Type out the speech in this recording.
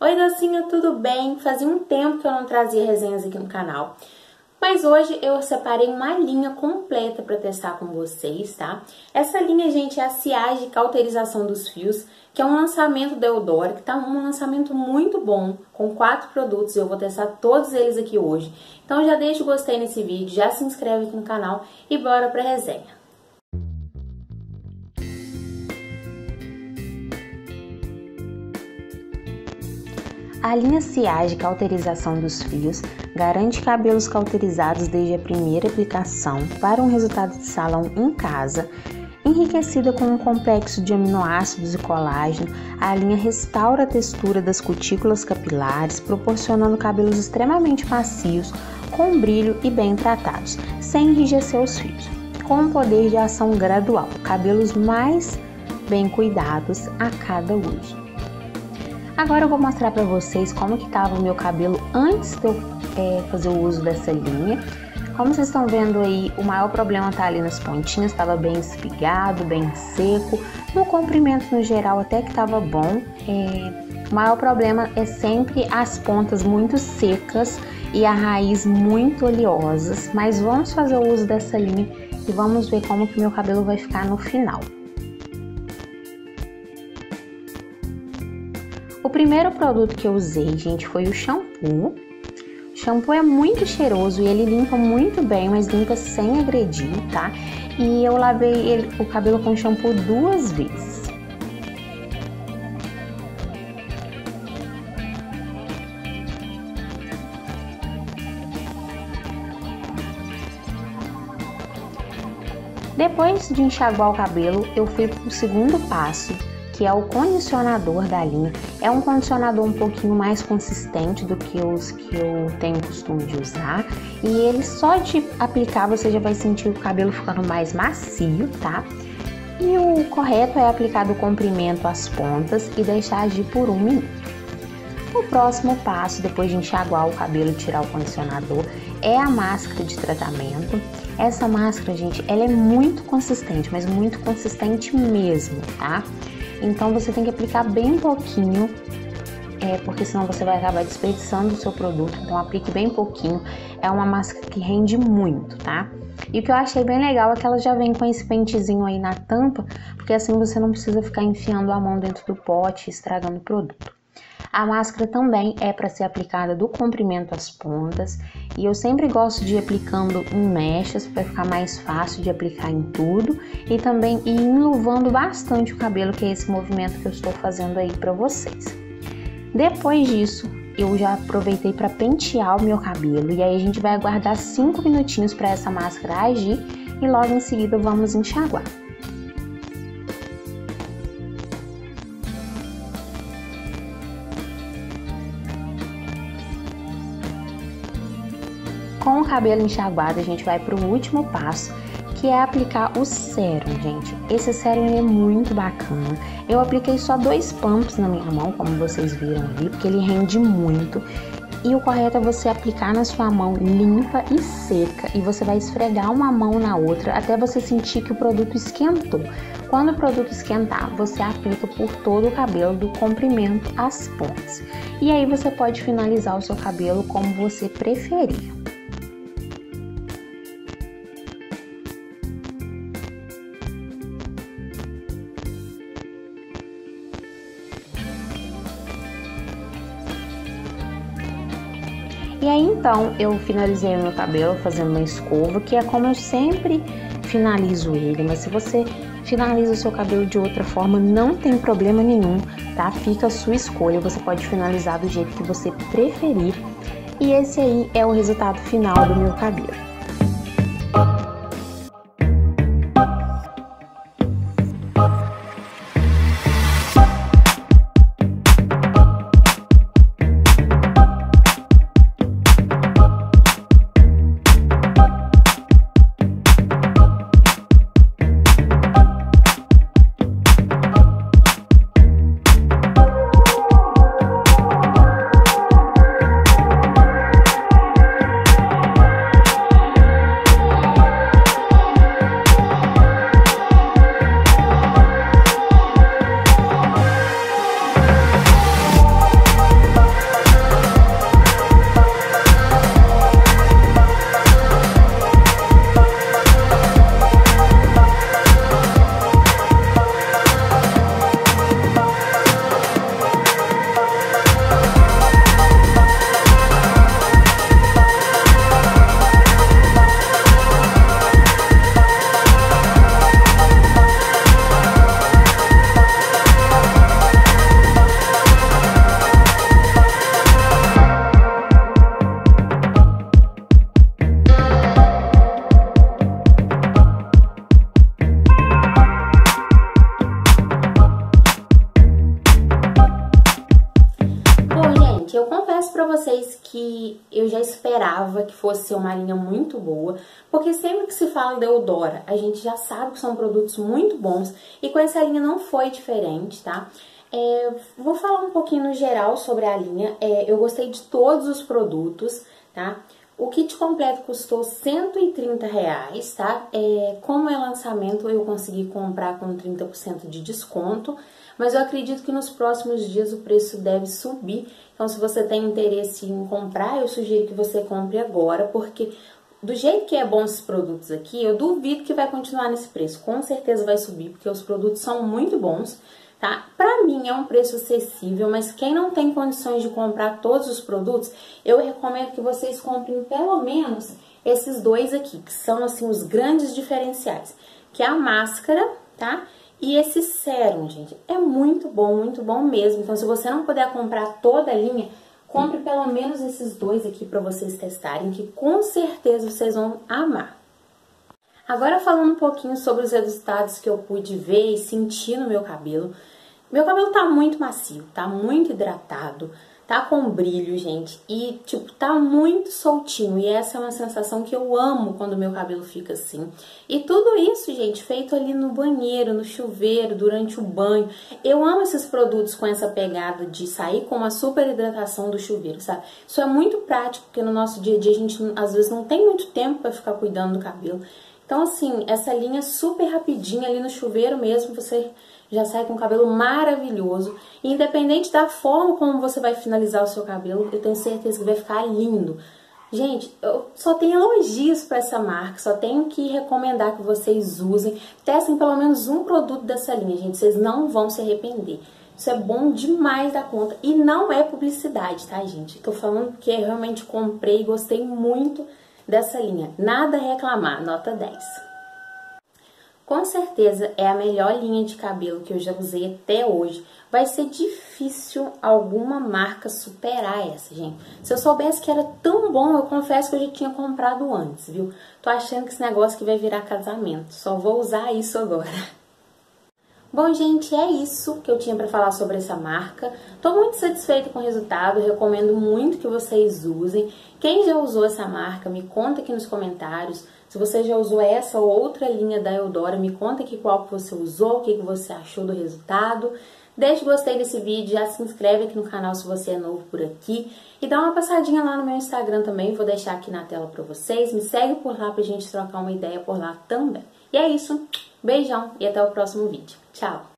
Oi docinho, tudo bem? Fazia um tempo que eu não trazia resenhas aqui no canal. Mas hoje eu separei uma linha completa para testar com vocês, tá? Essa linha, gente, é a Ciage de cauterização dos fios, que é um lançamento da Eudora, que tá um lançamento muito bom, com quatro produtos, eu vou testar todos eles aqui hoje. Então já deixa o gostei nesse vídeo, já se inscreve aqui no canal e bora pra resenha. A linha Ciage Cauterização dos Fios garante cabelos cauterizados desde a primeira aplicação para um resultado de salão em casa. Enriquecida com um complexo de aminoácidos e colágeno, a linha restaura a textura das cutículas capilares, proporcionando cabelos extremamente macios, com brilho e bem tratados, sem enrijecer os fios, com um poder de ação gradual, cabelos mais bem cuidados a cada uso. Agora eu vou mostrar para vocês como que estava o meu cabelo antes de eu é, fazer o uso dessa linha. Como vocês estão vendo aí, o maior problema tá ali nas pontinhas, estava bem espigado, bem seco. No comprimento no geral até que estava bom. É, o maior problema é sempre as pontas muito secas e a raiz muito oleosas. Mas vamos fazer o uso dessa linha e vamos ver como que meu cabelo vai ficar no final. O primeiro produto que eu usei, gente, foi o shampoo. O shampoo é muito cheiroso e ele limpa muito bem, mas limpa sem agredir, tá? E eu lavei ele, o cabelo com shampoo duas vezes. Depois de enxaguar o cabelo, eu fui para o segundo passo, que é o condicionador da linha. É um condicionador um pouquinho mais consistente do que os que eu tenho costume de usar. E ele só de aplicar você já vai sentir o cabelo ficando mais macio, tá? E o correto é aplicar do comprimento às pontas e deixar agir por um minuto. O próximo passo, depois de enxaguar o cabelo e tirar o condicionador, é a máscara de tratamento. Essa máscara, gente, ela é muito consistente, mas muito consistente mesmo, tá? Então você tem que aplicar bem pouquinho, é, porque senão você vai acabar desperdiçando o seu produto. Então aplique bem pouquinho. É uma máscara que rende muito, tá? E o que eu achei bem legal é que ela já vem com esse pentezinho aí na tampa, porque assim você não precisa ficar enfiando a mão dentro do pote e estragando o produto. A máscara também é para ser aplicada do comprimento às pontas e eu sempre gosto de ir aplicando em mechas para ficar mais fácil de aplicar em tudo e também ir enluvando bastante o cabelo, que é esse movimento que eu estou fazendo aí para vocês. Depois disso, eu já aproveitei para pentear o meu cabelo e aí a gente vai aguardar 5 minutinhos para essa máscara agir e logo em seguida vamos enxaguar. Com o cabelo enxaguado, a gente vai para o último passo, que é aplicar o sérum, gente. Esse sérum é muito bacana. Eu apliquei só dois pumps na minha mão, como vocês viram ali, porque ele rende muito. E o correto é você aplicar na sua mão limpa e seca e você vai esfregar uma mão na outra até você sentir que o produto esquentou. Quando o produto esquentar, você aplica por todo o cabelo do comprimento às pontas. E aí você pode finalizar o seu cabelo como você preferir. E aí então eu finalizei o meu cabelo fazendo uma escova, que é como eu sempre finalizo ele, mas se você finaliza o seu cabelo de outra forma, não tem problema nenhum, tá? Fica a sua escolha, você pode finalizar do jeito que você preferir. E esse aí é o resultado final do meu cabelo. Confesso para vocês que eu já esperava que fosse uma linha muito boa, porque sempre que se fala da Eudora, a gente já sabe que são produtos muito bons e com essa linha não foi diferente, tá? É, vou falar um pouquinho no geral sobre a linha. É, eu gostei de todos os produtos, tá? O kit completo custou 130 reais, tá? É, como é lançamento, eu consegui comprar com 30% de desconto mas eu acredito que nos próximos dias o preço deve subir. Então, se você tem interesse em comprar, eu sugiro que você compre agora, porque do jeito que é bom esses produtos aqui, eu duvido que vai continuar nesse preço. Com certeza vai subir, porque os produtos são muito bons, tá? Pra mim é um preço acessível, mas quem não tem condições de comprar todos os produtos, eu recomendo que vocês comprem pelo menos esses dois aqui, que são assim os grandes diferenciais, que é a máscara, tá? E esse sérum, gente, é muito bom, muito bom mesmo. Então, se você não puder comprar toda a linha, compre pelo menos esses dois aqui para vocês testarem, que com certeza vocês vão amar. Agora falando um pouquinho sobre os resultados que eu pude ver e sentir no meu cabelo. Meu cabelo tá muito macio, tá muito hidratado, tá com brilho, gente, e tipo, tá muito soltinho, e essa é uma sensação que eu amo quando meu cabelo fica assim. E tudo isso, gente, feito ali no banheiro, no chuveiro, durante o banho. Eu amo esses produtos com essa pegada de sair com uma super hidratação do chuveiro, sabe? Isso é muito prático, porque no nosso dia a dia a gente às vezes não tem muito tempo para ficar cuidando do cabelo. Então, assim, essa linha super rapidinha ali no chuveiro mesmo, você já sai com o cabelo maravilhoso. E independente da forma como você vai finalizar o seu cabelo, eu tenho certeza que vai ficar lindo. Gente, eu só tenho elogios para essa marca, só tenho que recomendar que vocês usem. Testem pelo menos um produto dessa linha, gente, vocês não vão se arrepender. Isso é bom demais da conta e não é publicidade, tá, gente? Tô falando que eu realmente comprei e gostei muito dessa linha. Nada a reclamar, nota 10. Com certeza é a melhor linha de cabelo que eu já usei até hoje. Vai ser difícil alguma marca superar essa, gente. Se eu soubesse que era tão bom, eu confesso que eu já tinha comprado antes, viu? Tô achando que esse negócio que vai virar casamento. Só vou usar isso agora. Bom, gente, é isso que eu tinha para falar sobre essa marca. Tô muito satisfeita com o resultado, recomendo muito que vocês usem. Quem já usou essa marca, me conta aqui nos comentários. Se você já usou essa ou outra linha da Eudora, me conta aqui qual que você usou, o que, que você achou do resultado. Deixe gostei desse vídeo, já se inscreve aqui no canal se você é novo por aqui. E dá uma passadinha lá no meu Instagram também, vou deixar aqui na tela pra vocês. Me segue por lá pra gente trocar uma ideia por lá também. E é isso, beijão e até o próximo vídeo. Tchau!